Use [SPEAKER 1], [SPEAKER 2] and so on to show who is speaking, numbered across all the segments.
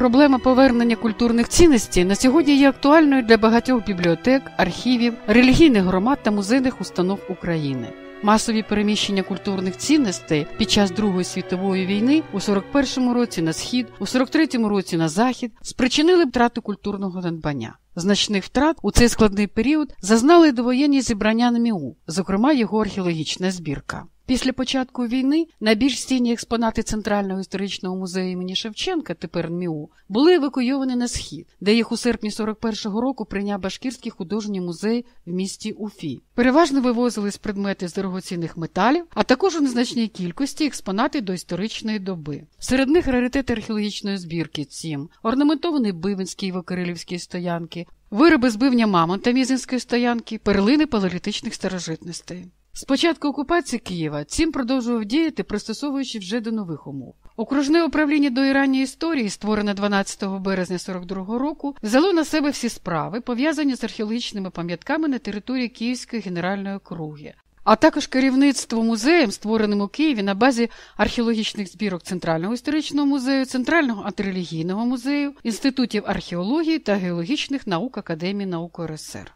[SPEAKER 1] Проблема повернення культурних цінностей на сьогодні є актуальною для багатьох бібліотек, архівів, релігійних громад та музейних установ України. Масові переміщення культурних цінностей під час Другої світової війни у 41-му році на схід, у 43-му році на захід спричинили втрату культурного надбання. Значних втрат у цей складний період зазнали довоєнні зібрання на МІУ, зокрема його археологічна збірка. Після початку війни найбільш цінні експонати Центрального історичного музею імені Шевченка, тепер МІУ, були евакуйовані на схід, де їх у серпні 41-го року прийняв Башкірський художній музей в місті Уфі. Переважно вивозились предмети з дорогоцінних металів, а також у незначній кількості експонати до історичної доби. Серед них раритети археологічної збірки ЦІМ, орнаментований бивень з Києво-Кирилівської стоянки, вироби з бивня Мамонта Мізинської стоянки, перлини палеолітичних старожитностей. З початку окупації Києва цім продовжував діяти, пристосовуючи вже до нових умов. Окружне управління до іранньої історії, створене 12 березня 42-го року, взяло на себе всі справи, пов'язані з археологічними пам'ятками на території Київської генеральної округи, а також керівництво музеєм, створеним у Києві на базі археологічних збірок Центрального історичного музею, Центрального антирелігійного музею, інститутів археології та геологічних наук Академії наук РСР.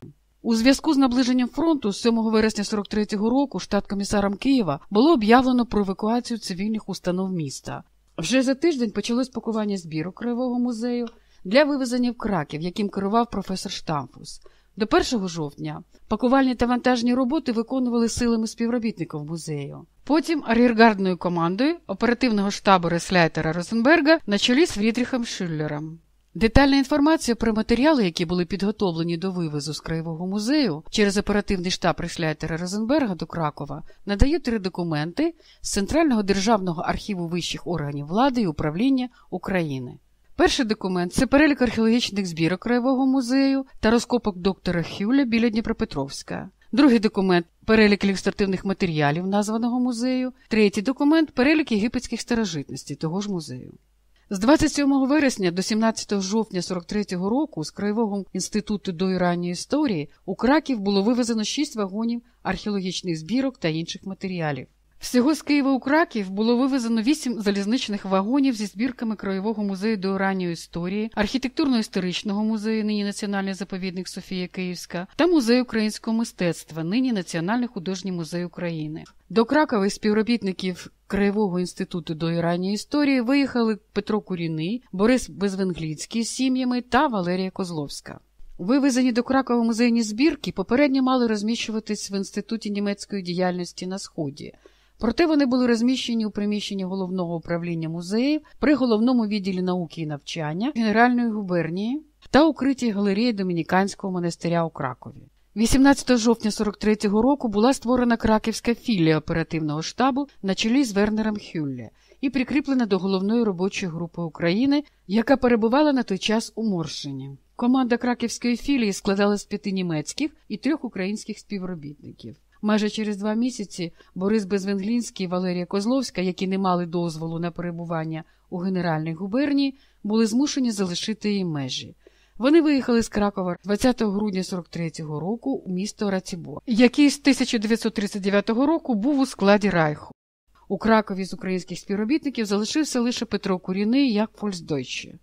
[SPEAKER 1] У зв'язку з наближенням фронту 7 вересня 43-го року штат-комісаром Києва було об'явлено про евакуацію цивільних установ міста. Вже за тиждень почалось пакування збірок краєвого музею для вивезення в Краків, яким керував професор Штамфус. До 1 жовтня пакувальні та вантажні роботи виконували силами співробітників музею. Потім ар'єргардною командою оперативного штабу Ресляйтера Розенберга на чолі з Фрідріхом Шюллером. Детальна інформація про матеріали, які були підготовлені до вивезу з краєвого музею через оперативний штаб Ришляйтера Розенберга до Кракова, надає три документи з Центрального державного архіву вищих органів влади і управління України. Перший документ це перелік археологічних збірок краєвого музею та розкопок доктора Хюля біля Дніпропетровська. Другий документ перелік ілюстративних матеріалів названого музею. Третій документ перелік єгипетських старожитностей того ж музею. З 27 вересня до 17 жовтня 43-го року з Краєвого інституту до іранньої історії у Краків було вивезено 6 вагонів археологічних збірок та інших матеріалів. Всього з Києва у Краків було вивезено 8 залізничних вагонів зі збірками Краєвого музею до ранньої історії, архітектурно-історичного музею, нині Національний заповідник Софія Київська, та музею українського мистецтва, нині Національний художній музей України. До Кракова співробітників Краєвого інституту до ранньої історії виїхали Петро Куріний, Борис Безвенгліцький з сім'ями та Валерія Козловська. Вивезені до Кракова музейні збірки попередньо мали розміщуватись в Інституті німецької діяльності на Сході. Проте вони були розміщені у приміщенні головного управління музеїв при головному відділі науки і навчання Генеральної губернії та укритій галереї Домініканського монастиря у Кракові. 18 жовтня 43-го року була створена краківська філія оперативного штабу на чолі з Вернером Хюлле і прикріплена до головної робочої групи України, яка перебувала на той час у Моршині. Команда краківської філії складалась з п'яти німецьких і трьох українських співробітників. Майже через два місяці Борис Безвенглінський і Валерія Козловська, які не мали дозволу на перебування у Генеральній губернії, були змушені залишити її межі. Вони виїхали з Кракова 20 грудня 43-го року у місто Ратібор, який з 1939 року був у складі Райху. У Кракові з українських співробітників залишився лише Петро Куріний як Фольсдойче.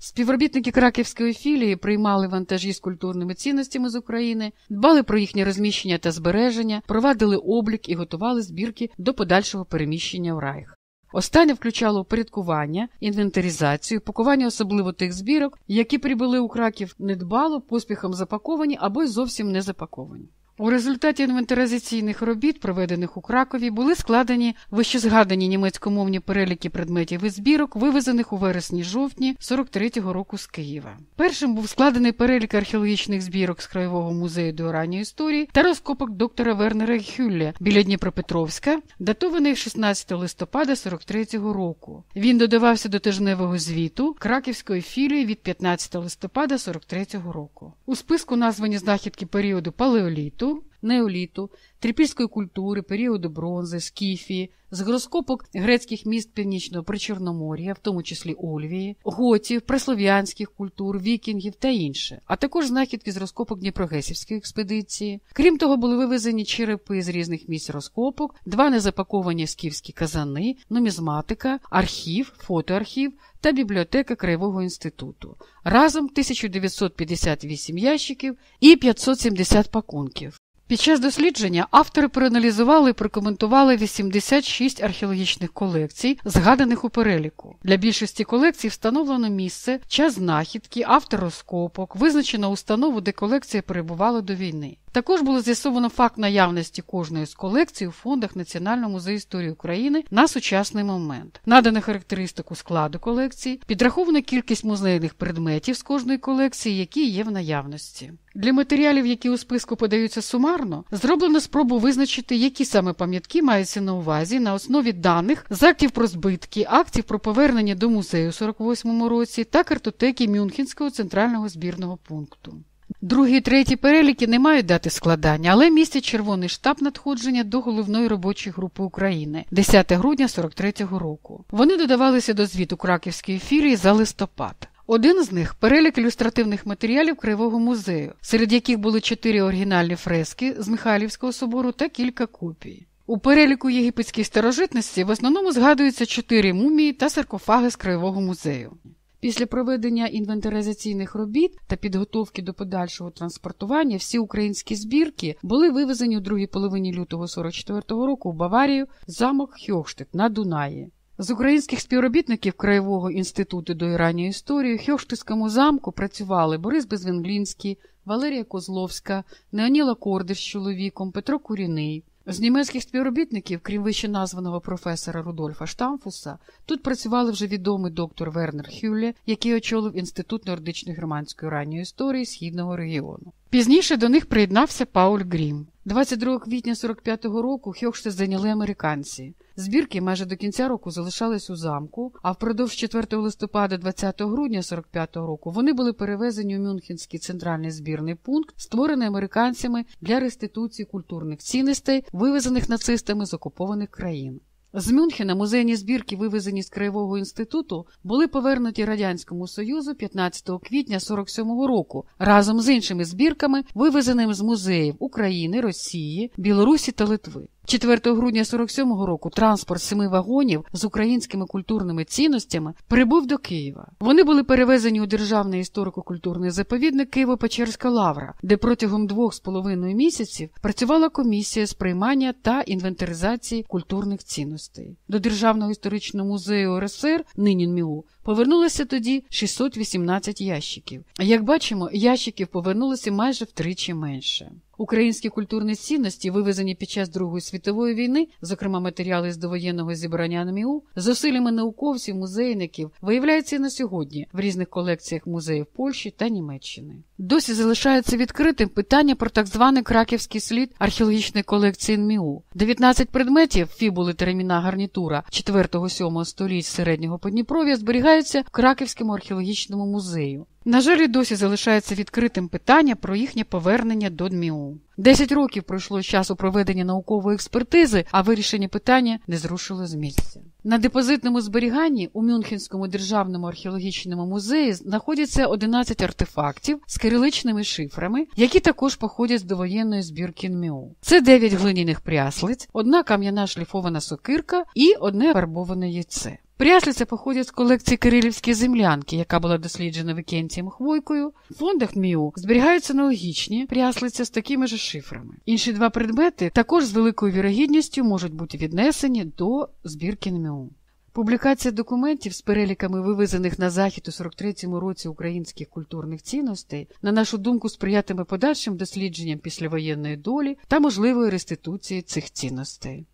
[SPEAKER 1] Співробітники краківської філії приймали вантажі з культурними цінностями з України, дбали про їхнє розміщення та збереження, провадили облік і готували збірки до подальшого переміщення в Райх. Останнє включало упорядкування, інвентаризацію, пакування особливо тих збірок, які прибули у краків недбало, поспіхом запаковані або й зовсім не запаковані. У результаті інвентаризаційних робіт, проведених у Кракові, були складені вищезгадані німецькомовні переліки предметів і збірок, вивезених у вересні-жовтні 43-го року з Києва. Першим був складений перелік археологічних збірок з краєвого музею до ранньої історії та розкопок доктора Вернера Хюлля біля Дніпропетровська, датований 16 листопада 43-го року. Він додавався до тижневого звіту Краківської філії від 15 листопада 43-го року. У списку названі знахідки періоду палеоліту. Неоліту, трипільської культури, періоду бронзи, скіфії, з гороскопок грецьких міст Північного Причорномор'я, в тому числі Ольвії, готів, преслов'янських культур, вікінгів та інше, а також знахідки з розкопок Дніпрогесівської експедиції. Крім того, були вивезені черепи з різних місць розкопок, два незапаковані скіфські казани, нумізматика, архів, фотоархів та бібліотека Краєвого інституту. Разом 1958 ящиків і 570 пакунків. Під час дослідження автори проаналізували і прокоментували 86 археологічних колекцій, згаданих у переліку. Для більшості колекцій встановлено місце, час знахідки, автор розкопок, визначено установу, де колекція перебувала до війни. Також було з'ясовано факт наявності кожної з колекцій у фондах Національного музею історії України на сучасний момент. Надано характеристику складу колекції, підрахована кількість музейних предметів з кожної колекції, які є в наявності. Для матеріалів, які у списку подаються сумарно, зроблено спробу визначити, які саме пам'ятки маються на увазі на основі даних з актів про збитки, актів про повернення до музею у 48-му році та картотеки Мюнхенського центрального збірного пункту. Другі і треті переліки не мають дати складання, але містять червоний штаб надходження до головної робочої групи України 10 грудня 43-го року. Вони додавалися до звіту Краківської філії за листопад. Один з них перелік ілюстративних матеріалів Кривого музею, серед яких були чотири оригінальні фрески з Михайлівського собору та кілька копій. У переліку єгипетських старожитності в основному згадуються чотири мумії та саркофаги з Краєвого музею. Після проведення інвентаризаційних робіт та підготовки до подальшого транспортування всі українські збірки були вивезені у другій половині лютого 44-го року в Баварію замок Хьохштет на Дунаї. З українських співробітників Краєвого інституту до ранньої історії в Хьохштетському замку працювали Борис Безвенглінський, Валерія Козловська, Неоніла Кордиш з чоловіком, Петро Куріний. З німецьких співробітників, крім вище названого професора Рудольфа Штамфуса, тут працювали вже відомий доктор Вернер Хюлле, який очолив Інститут нордичної германської ранньої історії східного регіону. Пізніше до них приєднався Пауль Грім. 22 квітня 45-го року Хьохште зайняли американці. Збірки майже до кінця року залишались у замку, а впродовж 4 листопада 20 грудня 45-го року вони були перевезені у Мюнхенський центральний збірний пункт, створений американцями для реституції культурних цінностей, вивезених нацистами з окупованих країн. З Мюнхена музейні збірки, вивезені з Краєвого інституту, були повернуті Радянському Союзу 15 квітня 47-го року разом з іншими збірками, вивезеними з музеїв України, Росії, Білорусі та Литви. 4 грудня 47-го року транспорт семи вагонів з українськими культурними цінностями прибув до Києва. Вони були перевезені у Державний історико-культурний заповідник Києво-Печерська лавра, де протягом двох з половиною місяців працювала комісія з приймання та інвентаризації культурних цінностей. До Державного історичного музею РСР нині МІУ Повернулося тоді 618 ящиків. Як бачимо, ящиків повернулося майже втричі менше. Українські культурні цінності, вивезені під час Другої світової війни, зокрема матеріали з довоєнного зібрання НМІУ, зусиллями науковців, музейників, виявляються на сьогодні в різних колекціях музеїв Польщі та Німеччини. Досі залишається відкритим питання про так званий краківський слід археологічної колекції НМІУ. 19 предметів фібули тереміна гарнітура 4-7 століть середнього Подніпров'я зберігаються в Краківському археологічному музею. На жаль, досі залишається відкритим питання про їхнє повернення до ДМІУ. Десять років пройшло часу проведення наукової експертизи, а вирішення питання не зрушило з місця. На депозитному зберіганні у Мюнхенському державному археологічному музеї знаходяться 11 артефактів з кириличними шифрами, які також походять з довоєнної збірки НМІУ. Це 9 глиняних пряслиць, одна кам'яна шліфована сокирка і одне фарбоване яйце. Пряслиця походять з колекції Кирилівські землянки, яка була досліджена Вікентієм Хвойкою. В фондах МІУ зберігаються аналогічні пряслиця з такими ж шифрами. Інші два предмети також з великою вірогідністю можуть бути віднесені до збірки МІУ. Публікація документів з переліками вивезених на захід у 43-му році українських культурних цінностей, на нашу думку, сприятиме подальшим дослідженням післявоєнної долі та можливої реституції цих цінностей.